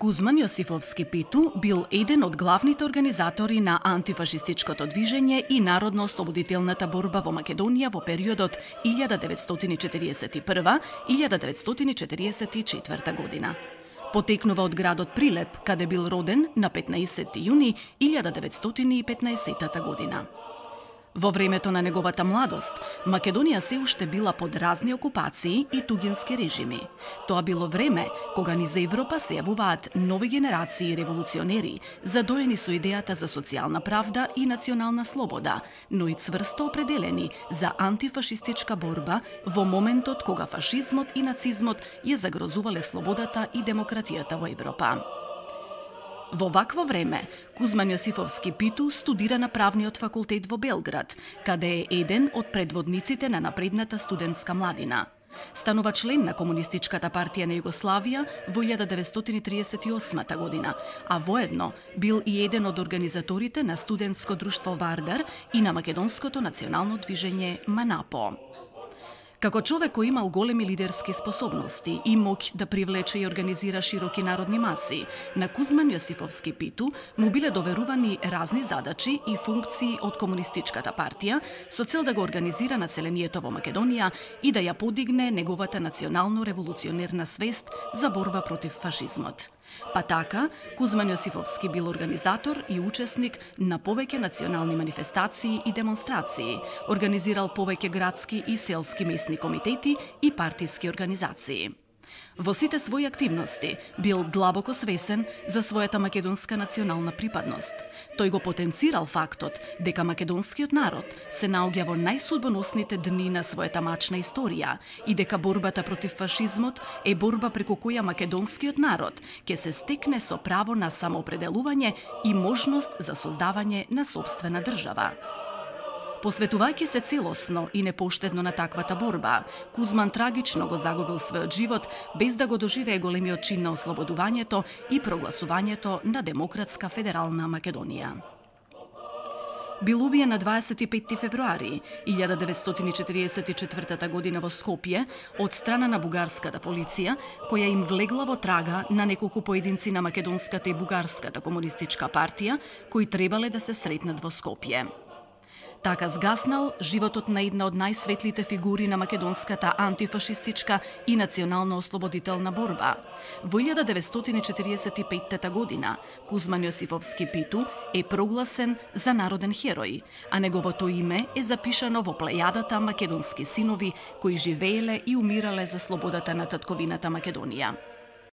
Кузман Јосифовски Питу бил еден од главните организатори на антифашистичкото движење и народно-ослободителната борба во Македонија во периодот 1941-1944 година. Потекнува од градот Прилеп, каде бил роден на 15 јуни 1915 година. Во времето на неговата младост, Македонија се уште била под разни окупации и тугински режими. Тоа било време кога ни за Европа се јавуваат нови генерации револуционери, задоени со идејата за социјална правда и национална слобода, но и цврсто определени за антифашистичка борба во моментот кога фашизмот и нацизмот ја загрозувале слободата и демократијата во Европа. Во вакво време, Кузман Јосифовски Питу студира на правниот факултет во Белград, каде е еден од предводниците на напредната студентска младина. Станува член на Комунистичката партија на Југославија во 1938 година, а воедно бил и еден од организаторите на студентско друштво Вардар и на македонското национално движење Манапо. Како човек кој имал големи лидерски способности и моќ да привлече и организира широки народни маси, на Кузман Јосифовски Питу му биле доверувани разни задачи и функции од Комунистичката партија со цел да го организира населението во Македонија и да ја подигне неговата национално-револуционерна свест за борба против фашизмот. Па така, Кузман Јосифовски бил организатор и учесник на повеќе национални манифестации и демонстрации, организирал повеќе градски и селски месни комитети и партиски организации. Во сите своји активности бил длабоко свесен за својата македонска национална припадност. Тој го потенцирал фактот дека македонскиот народ се наоѓа во најсудбоносните дни на својата мачна историја и дека борбата против фашизмот е борба преку која македонскиот народ ќе се стекне со право на самоопределување и можност за создавање на собствена држава. Посветувајќи се целосно и непоштедно на таквата борба, Кузман трагично го загубил својот живот без да го доживее големиот чин на ослободувањето и прогласувањето на Демократска федерална Македонија бил убиен на 25 февруари 1944 година во Скопје од страна на бугарската полиција, која им влегла во трага на неколку поединци на македонската и бугарската комунистичка партија, кои требале да се сретнат во Скопје. Така згаснал животот на една од најсветлите фигури на македонската антифашистичка и национално-ослободителна борба. Во 1945 година Кузман Јосифовски Питу е прогласен за народен херој, а неговото име е запишано во плејадата македонски синови кои живееле и умирале за слободата на татковината Македонија.